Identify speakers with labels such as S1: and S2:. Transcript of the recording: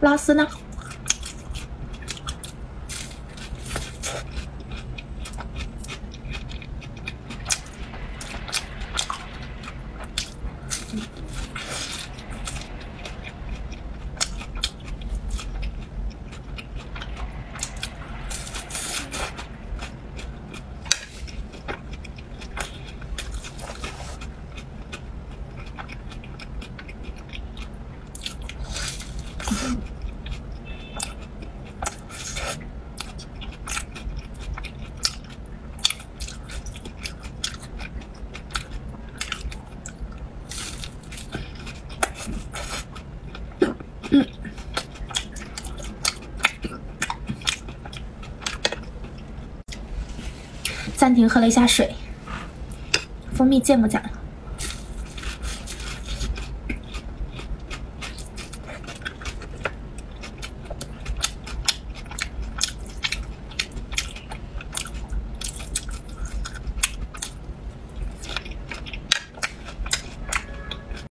S1: 拉丝呢？嗯暂停喝了一下水，蜂蜜芥末酱。